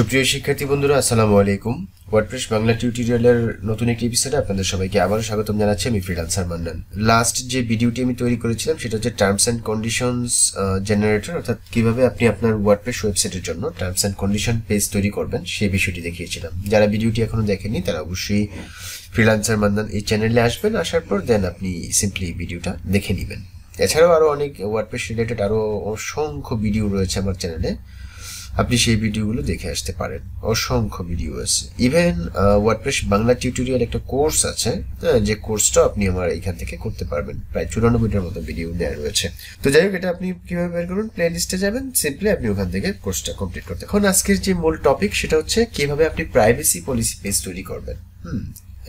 সুপ্রিয় শিক্ষার্থী বন্ধুরা, আসসালামু আলাইকুম। ওয়ার্ডপ্রেস বাংলা টিউটোরিয়ালের নতুন একটি এপিসোডে আপনাদের সবাইকে আবারও স্বাগতম জানাচ্ছি আমি ফ্রিলান্সার মান্নান লাস্ট যে ভিডিওটি আমি তৈরি করেছিলাম, সেটা হচ্ছে টার্মস অ্যান্ড কন্ডিশনস জেনারেটর অর্থাৎ কীভাবে আপনি আপনার ওয়ার্ডপ্রেস ওয়েবসাইটের জন্য টার্মস অ্যান্ড কন্ডিশন পেজ তৈরি করবেন, সেই বিষয়টি দেখিয়েছিলাম। যারা ভিডিওটি এখনও দেখেননি, তারা অবশ্যই ফ্রিলান্সার মান্নান এই চ্যানেলে আসবেন, আসার পর দেন আপনি সিম্পলি এই ভিডিওটা দেখে নেবেন। এছাড়াও আরও অনেক ওয়ার্ডপ্রেস রিলেটেড আরও অসংখ্য ভিডিও রয়েছে আমার চ্যানেলে আপনি সেই ভিডিওগুলো দেখে আসতে পারেন। অসংখ্য ভিডিও আছে। ইভেন ওয়ার্ডপ্রেস বাংলা টিউটোরিয়াল একটা কোর্স আছে হ্যাঁ, যে কোর্সটা আপনি আমার এখান থেকে করতে পারবেন। প্রায় চুরানব্বইটার মতো ভিডিও দেওয়া রয়েছে। তো যাই হোক এটা আপনি কীভাবে বের করুন প্লে লিস্টে যাবেন সিম্পলি আপনি ওখান থেকে কোর্সটা কমপ্লিট করতে। এখন আজকের যে মূল টপিক সেটা হচ্ছে কীভাবে আপনি প্রাইভেসি পলিসি পেজ তৈরি করবেন। হুম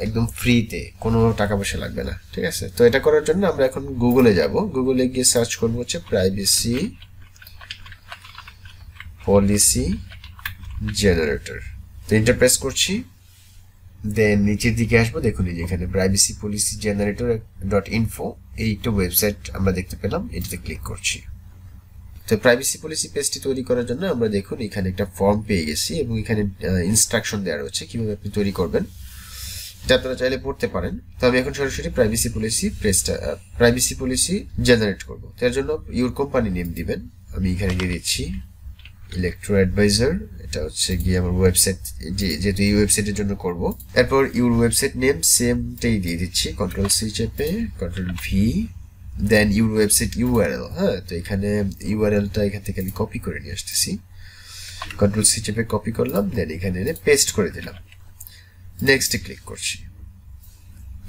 একদম ফ্রিতে কোনো টাকা পয়সা লাগবে না ঠিক আছে? তো এটা করার জন্য আমরা এখন গুগলে যাব। গুগলে গিয়ে সার্চ করব হচ্ছে প্রাইভেসি পলিসি জেনারেটর। তো এটা প্রেস করছি দেন নিচের দিকে আসব, দেখুন এই যে এখানে privacy policy generator dot info এই একটা ওয়েবসাইট আমরা দেখতে পেলাম, এটাতে ক্লিক করছি। তো প্রাইভেসি পলিসি পেজটি তৈরি করার জন্য আমরা দেখুন এখানে একটা ফর্ম পেয়ে গেছি এবং এখানে ইনস্ট্রাকশন দেওয়া রয়েছে কীভাবে আপনি তৈরি করবেন। এটা আপনারা চাইলে পড়তে পারেন। তো আমি এখন সরাসরি প্রাইভেসি পলিসি প্রেসটা প্রাইভেসি পলিসি জেনারেট করব। তার জন্য ইউর কোম্পানি নেম দিবেন। আমি এখানে দিয়ে দিচ্ছি ইলেকট্রো অ্যাডভাইজার এটা হচ্ছে গিয়ে আমার ওয়েবসাইট যেহেতু এই ওয়েবসাইটের জন্য করব। এরপর ইউর ওয়েবসাইট নেম সেমটাই দিয়ে দিচ্ছি কন্ট্রোল সি চেপে control V then your website URL হ্যাঁ? তো এখানে ইউআরএলটা এখান থেকে আমি কপি করে নিয়ে আসতেছি। কন্ট্রোল সি চেপে কপি করলাম দেন এখানে এনে পেস্ট করে দিলাম। নেক্সটে ক্লিক করছি।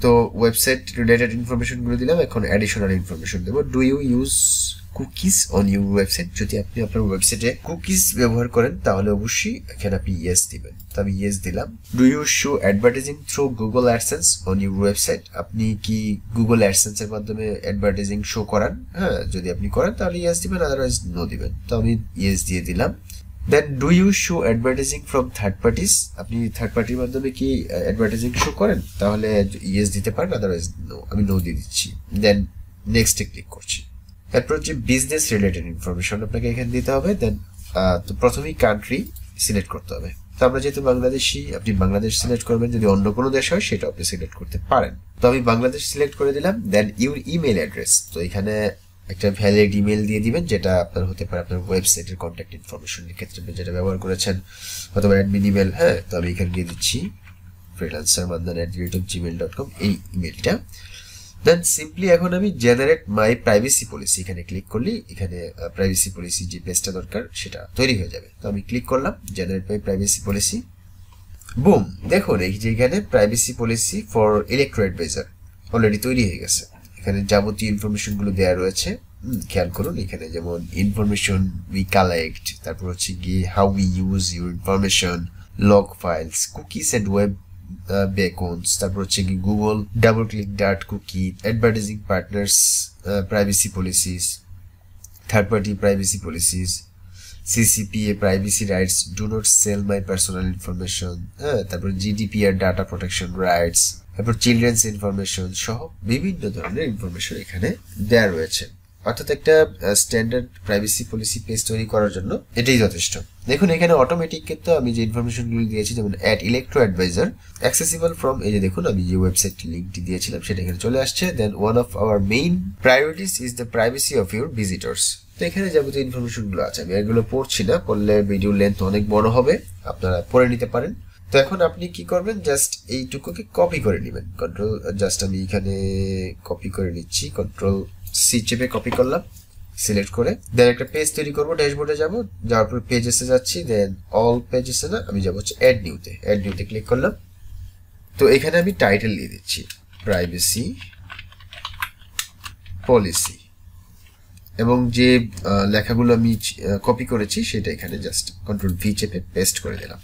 তো ওয়েবসাইট রিলেটেড ইনফরমেশনগুলো দিলাম, এখন অ্যাডিশনাল ইনফরমেশন দেবো। Do you use cookies on your website যদি আপনি আপনার ওয়েবসাইটে কুকিজ ব্যবহার করেন, তাহলে অবশ্যই এখানে আপনি ইয়েস দিবেন। তো আমি ইয়েস দিলাম। Do you show advertising through Google AdSense on your website আপনি কি গুগল অ্যাডসেন্স এর মাধ্যমে অ্যাডভার্টাইজিং শো করান? হ্যাঁ যদি আপনি করেন, তাহলে ইয়েস দিবেন আদারওয়াইজ নো দিবেন। তো আমি ইয়েস দিয়ে দিলাম। Then do you show advertising from third parties আপনি থার্ড পার্টির মাধ্যমে কি অ্যাডভার্টাইজিং শো করেন? তাহলে ইয়েস দিতে পারেন আদারওয়াইজ নো আমি নো দিয়ে দিচ্ছি। দেন নেক্সটে ক্লিক করছি। এরপর হচ্ছে বিজনেস রিলেটেড ইনফরমেশন আপনাকে এখানে দিতে হবে দেন তো প্রথমেই কান্ট্রি সিলেক্ট করতে হবে। তো আমরা যেহেতু বাংলাদেশি, আপনি বাংলাদেশ সিলেক্ট করবেন, যদি অন্য কোনো দেশ হয়, সেটা আপনি সিলেক্ট করতে পারেন। তো আমি বাংলাদেশ সিলেক্ট করে দিলাম দেন ইউর ইমেল অ্যাড্রেস তো এখানে একটা ভ্যালিড ইমেল দিয়ে দিবেন, যেটা আপনার হতে পারে আপনার ওয়েবসাইটের কন্ট্যাক্ট ইনফরমেশনের ক্ষেত্রে যেটা ব্যবহার করেছেন, অথবা অ্যাডমিন ইমেল হ্যাঁ তো আমি এখানে দিয়ে দিচ্ছি freelancer Mandan at rate of Gmail dot com এই ইমেলটা দেন সিম্পলি এখন আমি জেনারেট মাই প্রাইভেসি পলিসি এখানে ক্লিক করলে, এখানে প্রাইভেসি পলিসি যে পেজটা দরকার, সেটা তৈরি হয়ে যাবে। তো আমি ক্লিক করলাম generate my privacy policy boom দেখুন, এই যে এখানে privacy policy for Electro Advisor already তৈরি হয়ে গেছে। এখানে যাবতীয় ইনফরমেশনগুলো দেওয়া রয়েছে। খেয়াল করুন, এখানে যেমন ইনফরমেশন উই কালেক্ট তারপর হচ্ছে গিয়ে how we use your information log files cookies and web beacons. তারপর হচ্ছে কি Google double click ডাট cookie advertising partners privacy policies third party privacy policies CCPA privacy rights do not sell my personal information হ্যাঁ তারপর GDPR data protection rights তারপর children's information সহ বিভিন্ন ধরনের information এখানে দেওয়া রয়েছে। অর্থাৎ একটা স্ট্যান্ডার্ড প্রাইভেসি পলিসি পেজ তৈরি করার জন্য এটাই যথেষ্ট। দেখুন, এখানে অটোমেটিক কিন্তু আমি যে ইনফরমেশনগুলো দিয়েছি, যেমন at Electro Advisor accessible from এই যে দেখুন, আমি যে ওয়েবসাইট লিঙ্কটি দিয়েছিলাম, সেটা এখানে চলে আসছে। Then one of our main priorities is the privacy of your visitors তো এখানে যাবতীয় ইনফরমেশনগুলো আছে। আমি এগুলো পড়ছি না, পড়লে ভিডিও লেন্থ অনেক বড় হবে, আপনারা পড়ে নিতে পারেন। তো এখন আপনি কি করবেন? জাস্ট এইটুকুকে কপি করে নেবেন। কন্ট্রোল জাস্ট আমি এখানে কপি করে নিচ্ছি। কন্ট্রোল সি চেপে কপি করলাম সিলেক্ট করে দেন একটা পেজ তৈরি করব ড্যাশবোর্ডে যাব, যাওয়ার পর পেজেসে যাচ্ছি দেন অল পেজেসে না, আমি যাব হচ্ছে অ্যাড নিউতে অ্যাড নিউতে ক্লিক করলাম। তো এখানে আমি টাইটেল দিয়ে দিচ্ছি প্রাইভেসি পলিসি এবং যে লেখাগুলো আমি কপি করেছি, সেটা এখানে জাস্ট কন্ট্রোল ভি চেপে পেস্ট করে দিলাম।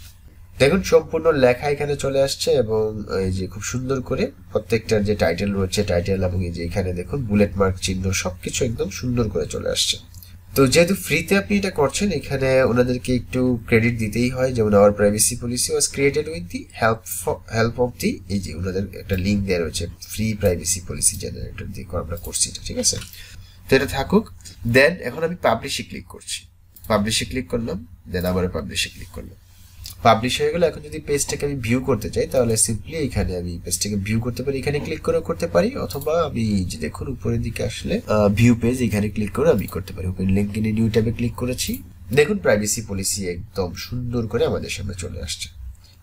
দেখুন, সম্পূর্ণ লেখা এখানে চলে আসছে এবং এই যে খুব সুন্দর করে প্রত্যেকটার যে টাইটেল রয়েছে টাইটেল এবং এই যে এখানে দেখুন বুলেট মার্ক চিহ্ন সবকিছু একদম সুন্দর করে চলে আসছে। তো যেহেতু ফ্রিতে আপনি এটা করছেন, এখানে ওনাদেরকে একটু ক্রেডিট দিতেই হয়, যেমন our privacy policy was created with the help help of the এই যে ওনাদের একটা লিঙ্ক দেওয়া রয়েছে ফ্রি প্রাইভেসি পলিসি জেনারেটর দিয়ে আমরা করছি এটা, ঠিক আছে? তো এটা থাকুক দেন এখন আমি পাবলিশে ক্লিক করছি। পাবলিশে ক্লিক করলাম দেন আবার পাবলিশে ক্লিক করলাম। পাবলিশ হয়ে গেলে। এখন যদি পেজটাকে আমি ভিউ করতে চাই, তাহলে সিম্পলি এখানে আমি পেজটাকে ভিউ করতে পারি। এখানে ক্লিক করে করতে পারি, অথবা আমি যে দেখুন উপরের দিকে আসলে ভিউ পেজ এখানে ক্লিক করে আমি করতে পারি। ওপেন লিঙ্ক ইন নিউ ট্যাবে ক্লিক করেছি। দেখুন প্রাইভেসি পলিসি একদম সুন্দর করে আমাদের সামনে চলে আসছে।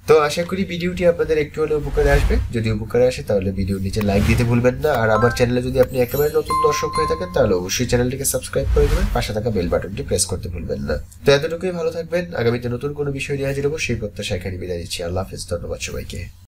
তো আশা করি ভিডিওটি আপনাদের একটু হলে উপকারে আসবে। যদি উপকারে আসে, তাহলে ভিডিও নিচে লাইক দিতে ভুলবেন না। আর আমার চ্যানেলে যদি আপনি একেবারে নতুন দর্শক হয়ে থাকেন, তাহলে অবশ্যই চ্যানেলটিকে সাবস্ক্রাইব করে দেবেন। পাশে থাকা বেল বাটনটি প্রেস করতে ভুলবেন না। তো এতটুকুই, ভালো থাকবেন। আগামীতে নতুন কোনো বিষয় নিয়ে হাজির হব, সেই প্রত্যাশা এখানে বিদায় দিচ্ছি আল্লাহ হাফিজ, ধন্যবাদ সবাইকে।